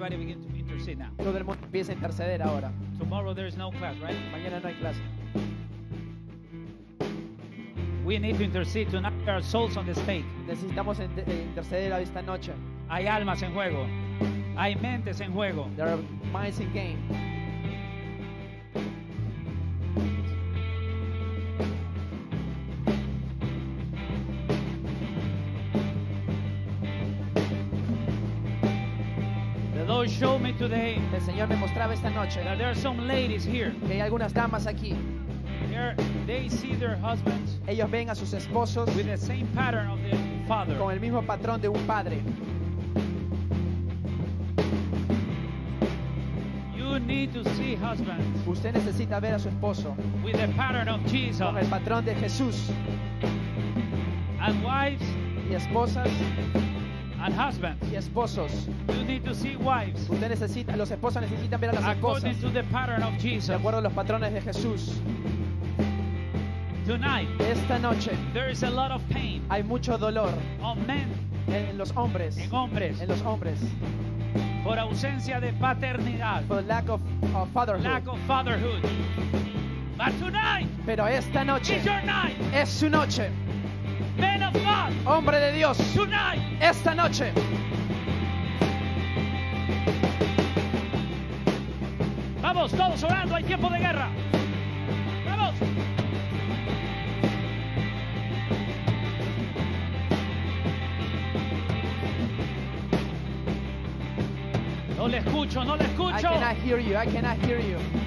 everybody begin to intercede now. Todo el mundo empieza a interceder ahora. Tomorrow there is no class, right? Mañana no hay clase. We need to intercede tonight. There are souls on the stake. Necesitamos eh, interceder esta noche. Hay almas en juego. Hay mentes en juego. There are minds in game. Today El Señor me mostraba esta noche that there are some ladies here. que hay algunas damas aquí. They're, they see their husbands Ellos ven a sus esposos with the same pattern of the father. con el mismo patrón de un padre. You need to see husbands Usted necesita ver a su esposo with the pattern of Jesus. con el patrón de Jesús And wives y esposas and husbands. y esposos. You need to see wives Usted necesita, los esposos necesitan ver a las according esposas to the pattern of de Jesus. acuerdo a los patrones de Jesús. Tonight, Esta noche there is a lot of pain hay mucho dolor on men, en los hombres, en hombres, en los hombres, por ausencia de paternidad, por lack of, of fatherhood. lack of fatherhood. But tonight Pero esta noche is your night, es su noche, men of God. hombre de Dios. Tonight, Esta noche vamos todos orando, hay tiempo de guerra. Vamos. No le escucho, no le I escucho. cannot hear you. I cannot hear you.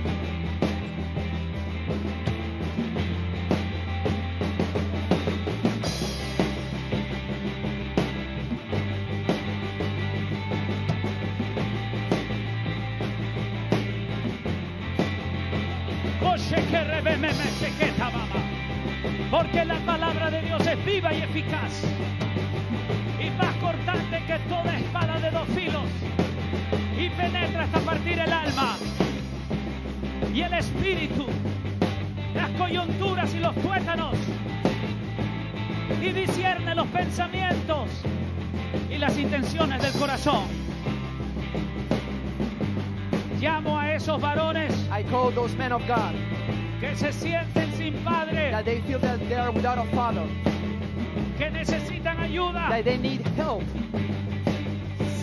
Viva y eficaz. Y más cortante que toda espada de dos filos. Y penetra hasta partir el alma. Y el espíritu. Las coyunturas y los tuétanos. Y discierne los pensamientos y las intenciones del corazón. Llamo a esos varones I call those men of God que se sienten sin padre, that they feel that they are without a father, que necesitan ayuda. that they need help.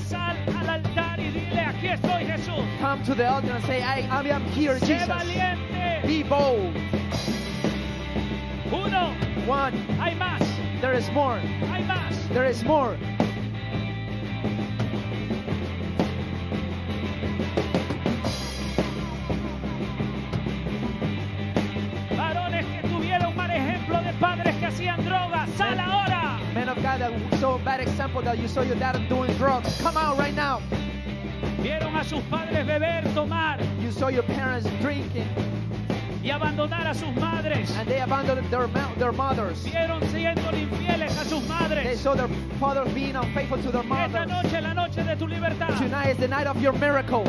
Sal al altar y dile, aquí estoy Jesús. Come to the altar and say, I, I am here, Sé Jesus. valiente. Be bold. Uno, One, hay más, there is more. hay más. There is more. A bad example that you saw your dad doing drugs. Come out right now. Vieron a sus padres beber, tomar You saw your parents drinking y abandonar a sus madres. and they abandoned their, their mothers. Vieron siendo infieles a sus They madres. saw their fathers being unfaithful to their Esta mothers. noche es la noche de tu libertad. Tonight is the night of your miracle.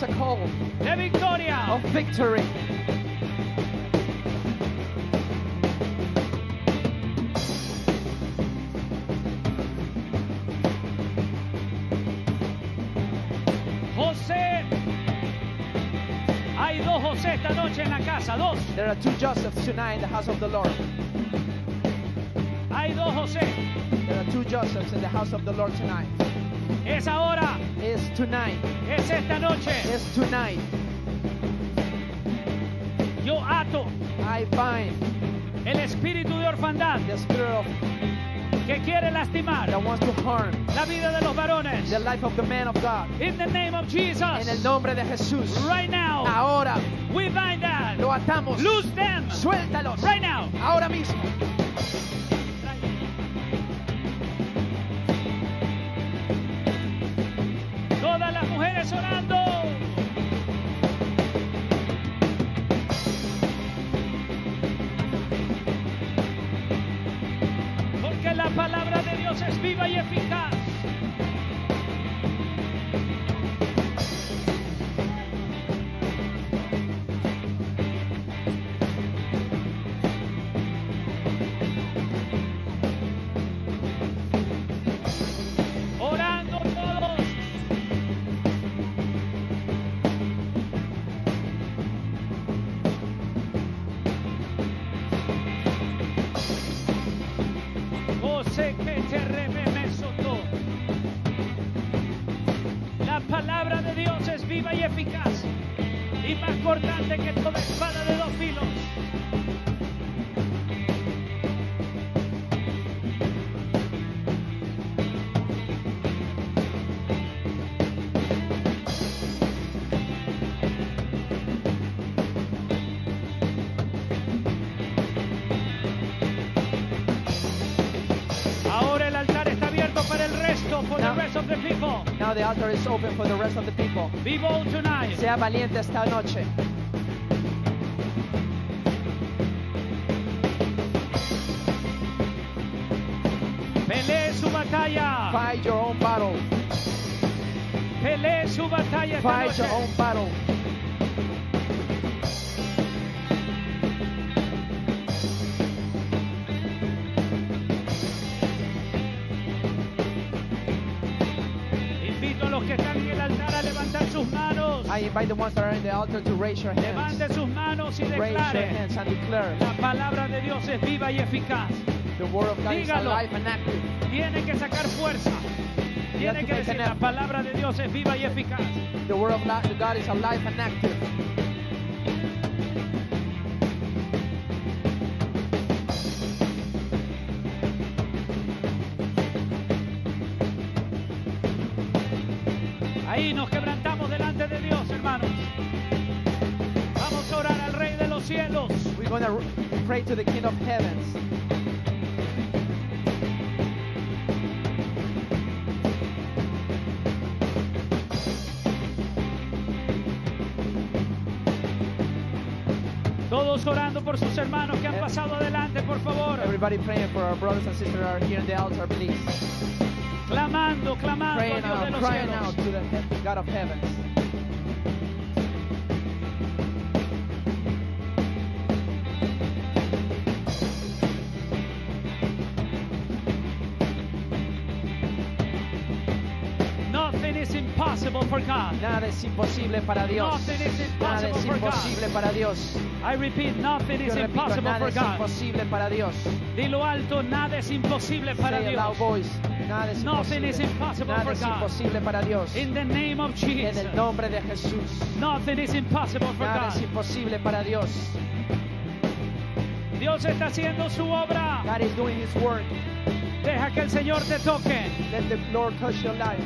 It's a call of victory. José. Hay dos José esta noche en la casa. Dos. There are two Josephs tonight in the house of the Lord. Hay dos José. There are two Josephs in the house of the Lord tonight. Es ahora. It's tonight. Es esta noche. It's tonight. Yo ato I bind el espíritu de orfandad the spirit of que quiere lastimar that wants to harm la vida de los varones. the life of the man of God. In the name of Jesus. En el nombre de Jesús. Right now. Ahora We bind that. lo atamos. Loose them. Suéltalos. Right now. Ahora mismo. Orando. Porque la palabra de Dios es viva y eficaz. Altar is open for the rest of the people. Be bold tonight. Sea valiente esta noche. Pelee su batalla. Fight your own battle. Pelee su batalla Fight your own battle. I invite the ones that are in the altar to raise your hands. Levante sus manos y Raise your declare. hands and declare La palabra de Dios es viva y eficaz. the word of God is Dígalo. alive and active. Tiene que sacar fuerza. Tiene que decir la palabra de Dios es viva y eficaz. The word of God is alive and active. Cielos. We're going to pray to the King of Heavens. Todos orando por sus hermanos que han Eh. pasado adelante, por favor. Everybody praying for our brothers and sisters that are here in the altar, please. Clamando, clamando Praying al Dios de out, los crying cielos. out to the God of heavens. Impossible for God. Nada es imposible para Dios. Nothing is Nada impossible es for God. imposible para Dios. I repeat, nothing Yo is repito, impossible nada for es God. imposible para Dios. Dilo alto, nada es imposible para Say Dios. voice. Nada es Nothing imposible. is impossible Nada for es God. imposible para Dios. In the name of En Jesus. el nombre de Jesús. Nothing is impossible for Nada es God. imposible para Dios. Dios está haciendo su obra. God is doing His work. Deja que el Señor te toque. Let the Lord touch your life.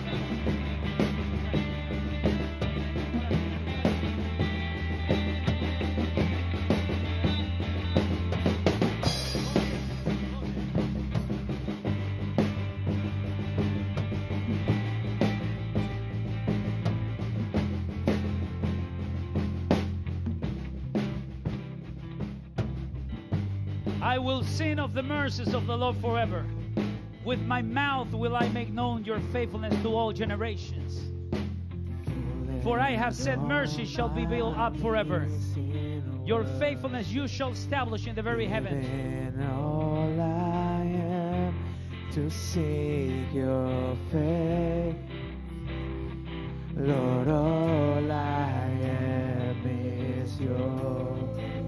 I will sing of the mercies of the Lord forever. With my mouth will I make known your faithfulness to all generations. For I have said, Mercy shall be built up forever. Your faithfulness you shall establish in the very heavens. All I am to seek your face. Lord, all I am is yours.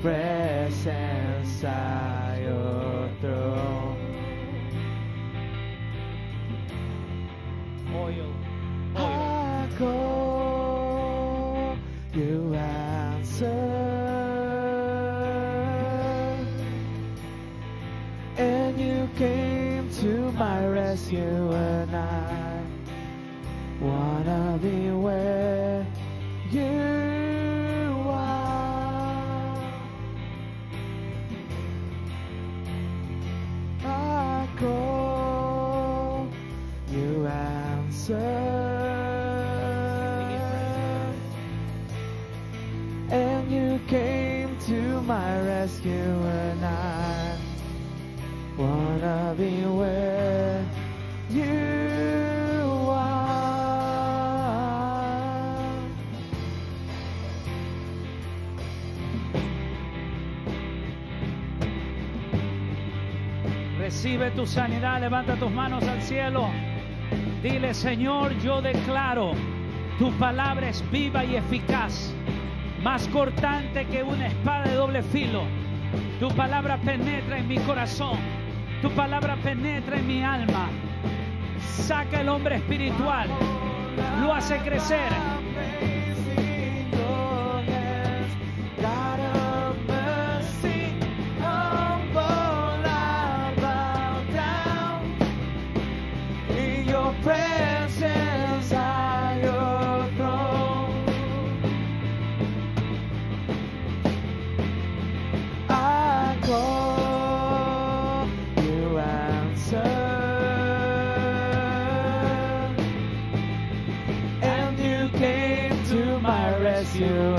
Presence I your throne. Oil. Oil. I call, you answer. And you came to my rescue, and I wanna be where you be. Recibe tu sanidad, levanta tus manos al cielo. Dile, Señor, yo declaro, tu palabra es viva y eficaz, más cortante que una espada de doble filo. Tu palabra penetra en mi corazón, tu palabra penetra en mi alma. Saca el hombre espiritual, lo hace crecer. you.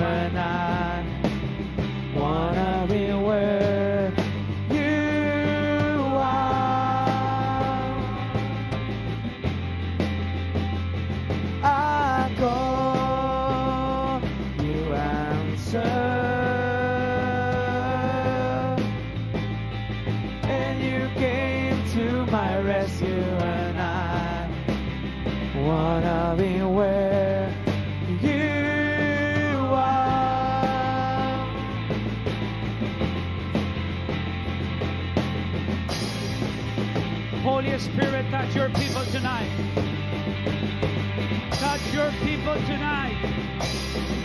Your people tonight.